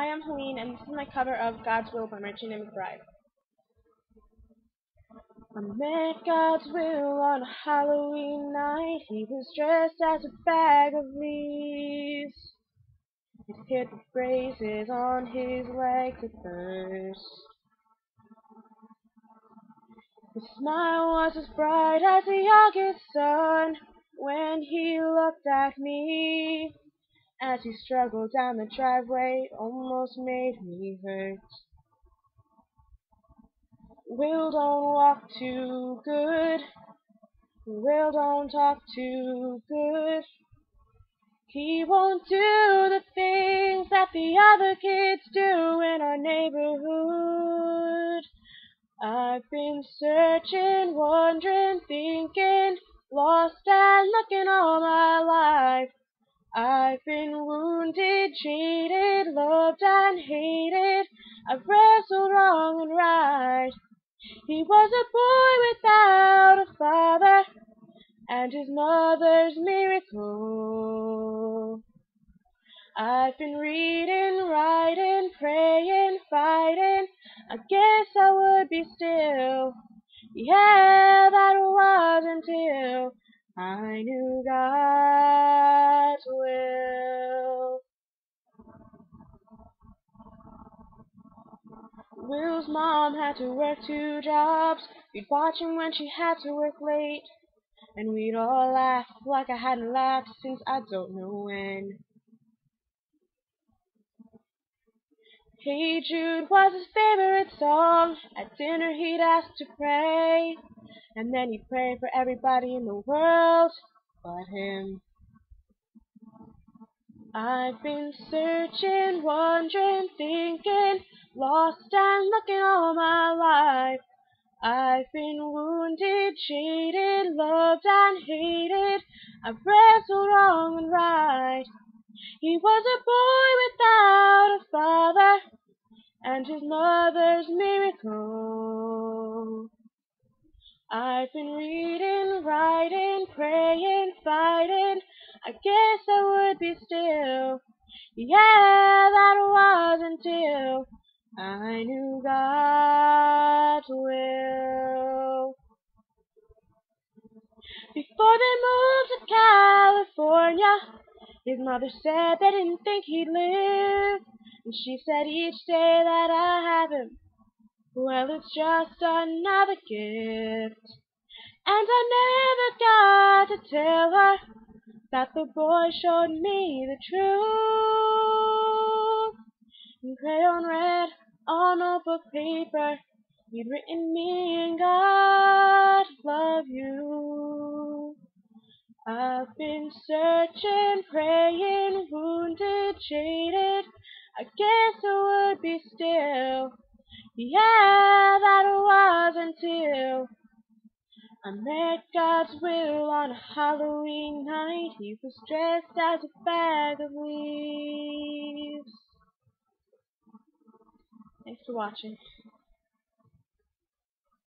Hi, I'm Helene, and this is my cover of God's Will by Martina McBride. I met God's will on a Halloween night. He was dressed as a bag of leaves. His hid the phrases on his legs at first. His smile was as bright as the August sun when he looked at me. As he struggled down the driveway, almost made me hurt. Will don't walk too good. Will don't talk too good. He won't do the things that the other kids do in our neighborhood. I've been searching, wondering, thinking, lost and looking all my life. I've been wounded, cheated, loved and hated. I've wrestled wrong and right. He was a boy without a father, and his mother's miracle. I've been reading, writing, praying, fighting. I guess I would be still. Yeah, that was until I knew God's will. Will's mom had to work two jobs. We'd watch him when she had to work late. And we'd all laugh like I hadn't laughed since I don't know when. Hey Jude was his favorite song. At dinner he'd ask to pray. And then he'd pray for everybody in the world but him. I've been searching, wondering, thinking, lost and looking all my life. I've been wounded, cheated, loved and hated. I've wrestled wrong and right. He was a boy without a father, and his mother's miracle. I've been reading, writing, praying, fighting. I guess I would be still. Yeah, that was until I knew God's will. Before they moved to California, his mother said they didn't think he'd live. And she said each day that I have him, well, it's just another gift. And I never got to tell her that the boy showed me the truth. In crayon red on notebook paper, he'd written me and God love you. I've been searching, praying, wounded, jaded. I guess I would be still. Yeah, that was until I met God's will on a Halloween night. He was dressed as a bag of leaves. Thanks for watching.